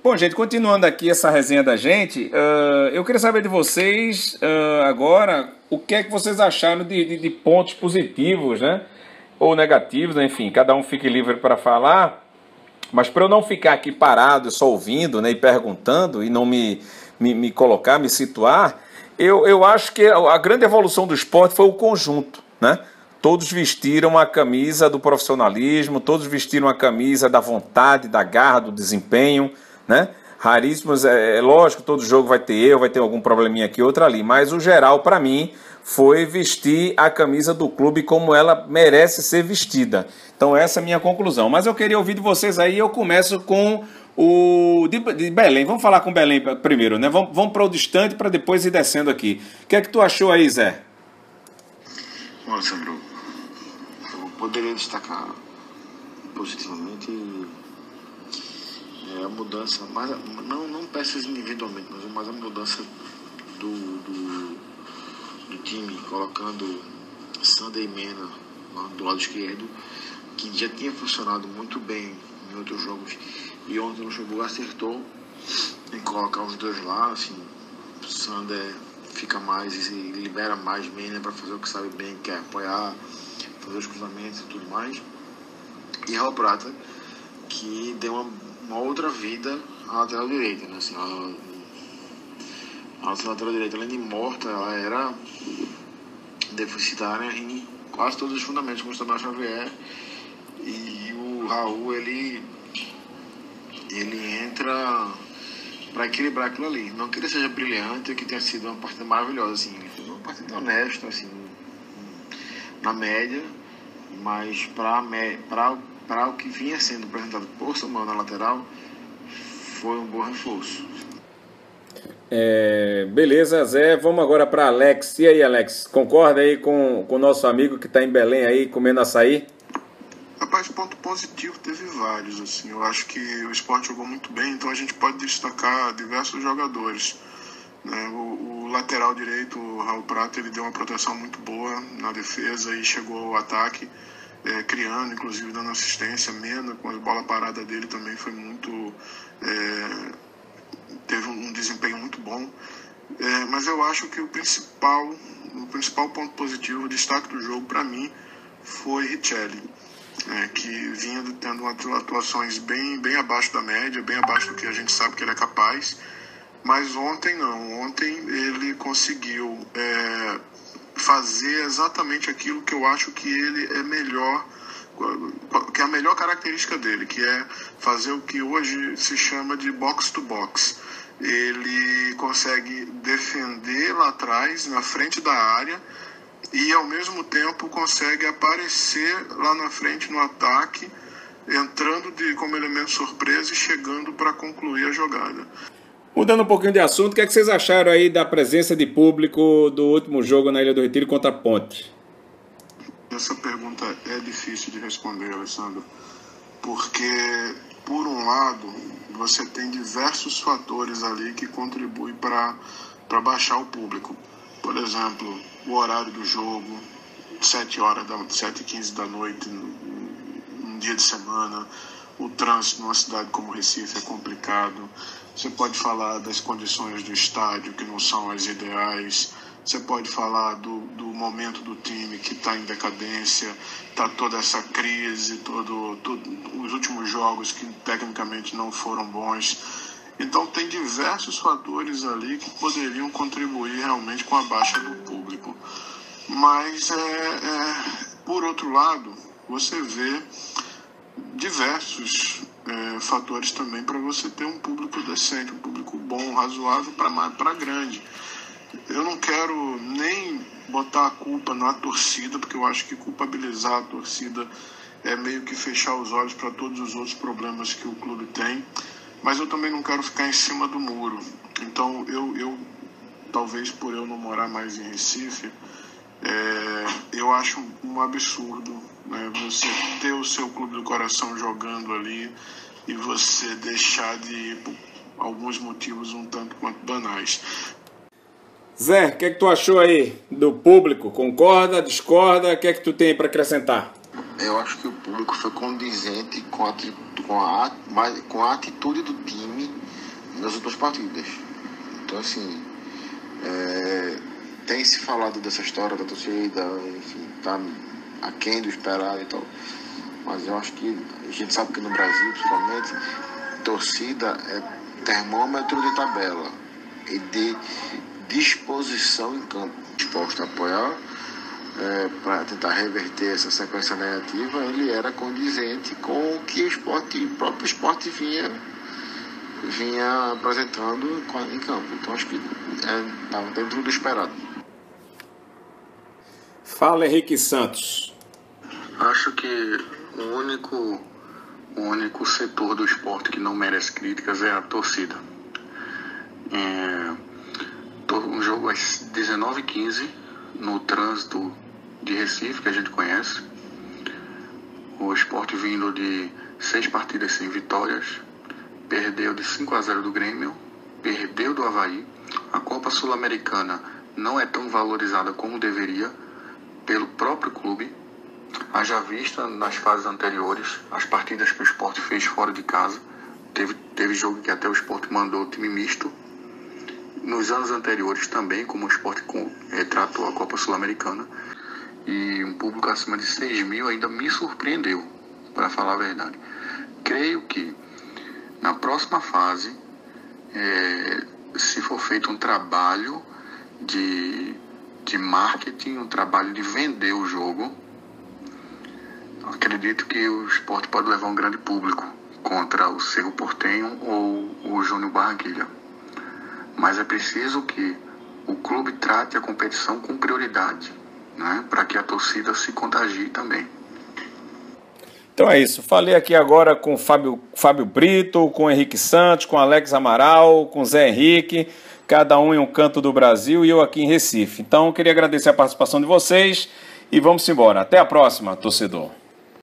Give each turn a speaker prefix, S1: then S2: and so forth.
S1: Bom, gente, continuando aqui essa resenha da gente, uh, eu queria saber de vocês uh, agora o que é que vocês acharam de, de, de pontos positivos, né? Ou negativos, né? enfim, cada um fique livre para falar. Mas para eu não ficar aqui parado, só ouvindo né, e perguntando e não me, me, me colocar, me situar, eu, eu acho que a grande evolução do esporte foi o conjunto, né? Todos vestiram a camisa do profissionalismo, todos vestiram a camisa da vontade, da garra, do desempenho, né? Raríssimos, é, é lógico, todo jogo vai ter erro, vai ter algum probleminha aqui, outro ali, mas o geral, para mim, foi vestir a camisa do clube como ela merece ser vestida. Então, essa é a minha conclusão. Mas eu queria ouvir de vocês aí, eu começo com o de, de Belém. Vamos falar com Belém primeiro, né? Vamos, vamos para o distante para depois ir descendo aqui. O que é que tu achou aí, Zé?
S2: Olha, Sandro, eu poderia destacar positivamente é, a mudança, mas não, não peças individualmente, mas mais a mudança do, do, do time, colocando Sander e Mena do lado esquerdo, que já tinha funcionado muito bem em outros jogos e ontem o Luxemburgo acertou em colocar os dois lá, assim, Sander fica mais e libera mais Mena para fazer o que sabe bem, que é apoiar, fazer os cruzamentos e tudo mais. E Raul Prata, que deu uma, uma, outra vida à lateral direita, né? Assim, a lateral direita, além de morta, ela era deficitária em quase todos os fundamentos, como o Samuel Xavier. E o Raul, ele ele entra para equilibrar aquilo ali. Não que ele seja brilhante, que tenha sido uma partida maravilhosa, assim. Uma partida honesta, assim, na média, mas para o que vinha sendo apresentado por Samuel na lateral, foi um bom reforço.
S1: É, beleza, Zé. Vamos agora para Alex. E aí, Alex, concorda aí com o nosso amigo que está em Belém aí comendo açaí?
S3: Rapaz, ponto positivo teve vários, assim. Eu acho que o esporte jogou muito bem, então a gente pode destacar diversos jogadores. Né? O, o, lateral direito, o Raul Prata, ele deu uma proteção muito boa na defesa e chegou ao ataque, é, criando, inclusive dando assistência. Mena, com a bola parada dele também foi muito. É, teve um desempenho muito bom. É, mas eu acho que o principal, o principal ponto positivo, o destaque do jogo para mim, foi Richelli é, que vinha tendo atuações bem, bem abaixo da média, bem abaixo do que a gente sabe que ele é capaz. Mas ontem não, ontem ele conseguiu é, fazer exatamente aquilo que eu acho que ele é melhor, que é a melhor característica dele, que é fazer o que hoje se chama de box to box. Ele consegue defender lá atrás, na frente da área, e ao mesmo tempo consegue aparecer lá na frente no ataque, entrando de, como elemento surpresa e chegando para concluir a jogada.
S1: Mudando um pouquinho de assunto, o que, é que vocês acharam aí da presença de público do último jogo na Ilha do Retiro contra a Ponte?
S3: Essa pergunta é difícil de responder, Alessandro, porque, por um lado, você tem diversos fatores ali que contribuem para baixar o público. Por exemplo, o horário do jogo, 7 horas da 7 e 15 da noite, um dia de semana. O trânsito numa cidade como Recife é complicado. Você pode falar das condições do estádio que não são as ideais. Você pode falar do, do momento do time que está em decadência, está toda essa crise, todo, todo, os últimos jogos que tecnicamente não foram bons. Então tem diversos fatores ali que poderiam contribuir realmente com a baixa do público. Mas é, é por outro lado, você vê diversos é, fatores também para você ter um público decente, um público bom, razoável para grande. Eu não quero nem botar a culpa na torcida, porque eu acho que culpabilizar a torcida é meio que fechar os olhos para todos os outros problemas que o clube tem mas eu também não quero ficar em cima do muro. Então, eu, eu talvez por eu não morar mais em Recife, é, eu acho um absurdo né, você ter o seu clube do coração jogando ali e você deixar de ir por alguns motivos um tanto quanto banais.
S1: Zé, o que é que tu achou aí do público? Concorda, discorda? O que é que tu tem para acrescentar?
S2: Eu acho que o público foi condizente com a, com a, com a atitude do time nas outras partidas. Então, assim, é, tem se falado dessa história da torcida, enfim, tá aquém do esperado e tal. Mas eu acho que a gente sabe que no Brasil, principalmente, torcida é termômetro de tabela e de disposição em campo. Disposto a apoiar é, para tentar reverter essa sequência negativa, ele era condizente com o que o, esporte, o próprio esporte vinha, vinha apresentando em campo. Então acho que estava é, dentro do esperado.
S1: Fala Henrique Santos.
S4: Acho que o único, o único setor do esporte que não merece críticas é a torcida. É, um jogo às 19h15 no trânsito de Recife, que a gente conhece. O esporte vindo de seis partidas sem vitórias, perdeu de 5 a 0 do Grêmio, perdeu do Havaí. A Copa Sul-Americana não é tão valorizada como deveria pelo próprio clube. Haja vista nas fases anteriores, as partidas que o esporte fez fora de casa. Teve, teve jogo que até o esporte mandou time misto. Nos anos anteriores também, como o esporte retratou a Copa Sul-Americana e um público acima de 6 mil ainda me surpreendeu, para falar a verdade. Creio que na próxima fase, é, se for feito um trabalho de, de marketing, um trabalho de vender o jogo, acredito que o esporte pode levar um grande público contra o Cerro Portenho ou o Júnior Barranquilha. Mas é preciso que o clube trate a competição com prioridade né, para que a torcida se contagie também.
S1: Então é isso. Falei aqui agora com Fábio, Fábio Brito, com Henrique Santos, com Alex Amaral, com Zé Henrique, cada um em um canto do Brasil e eu aqui em Recife. Então queria agradecer a participação de vocês e vamos embora. Até a próxima, torcedor.